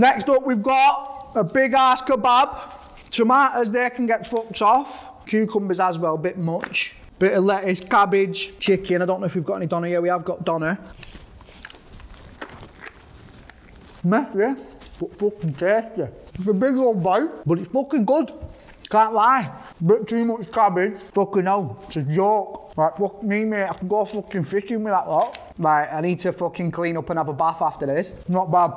Next up, we've got a big ass kebab. Tomatoes, they can get fucked off. Cucumbers as well, a bit much. Bit of lettuce, cabbage, chicken. I don't know if we've got any doner here. We have got doner. Messy, but fucking tasty. It's a big old bite, but it's fucking good. Can't lie. Bit too much cabbage. Fucking hell. It's a joke. Like, fuck me, mate. I can go fucking fishing with that lot. Right, I need to fucking clean up and have a bath after this. Not bad.